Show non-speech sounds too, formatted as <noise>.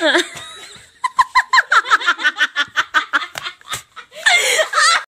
嗯 <laughs>